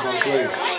Cleveland Clayton.